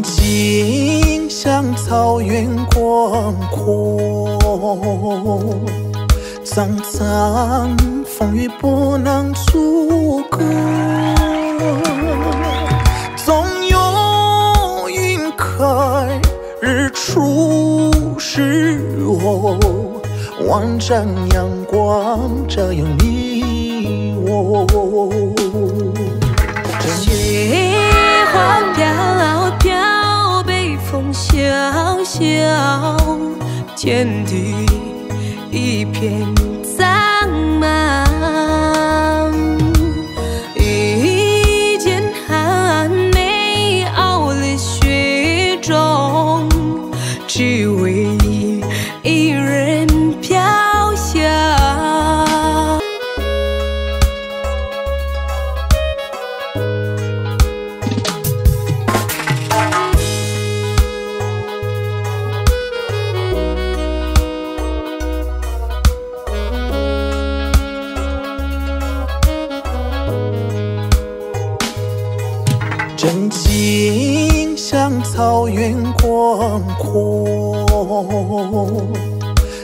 景像草原广阔，苍苍风雨不能阻隔，总有云开日出时候，万丈阳光照耀你我。雪花飘，天地一片。真情像草原广阔，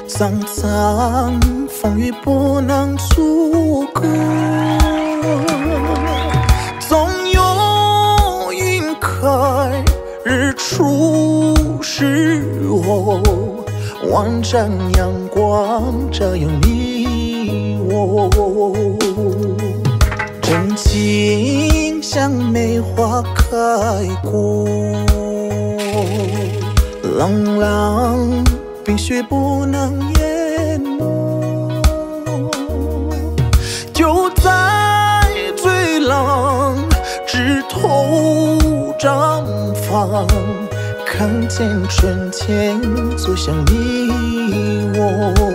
苍苍风雨不能阻隔，总有云开日出时候，万丈阳光照耀你我。真情像梅花开过，朗朗冰雪不能淹没。就在最浪枝头绽放，看见春天走向你我。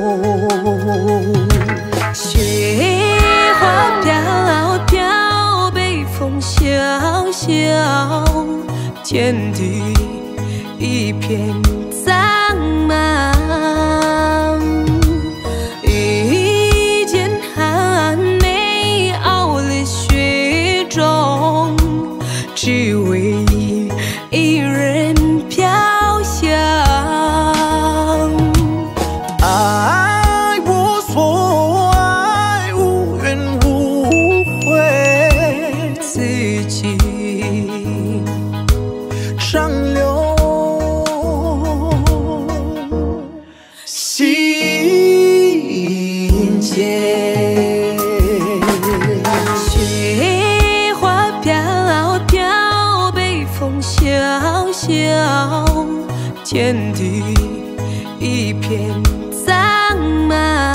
小小，天地一片。天地一片苍茫。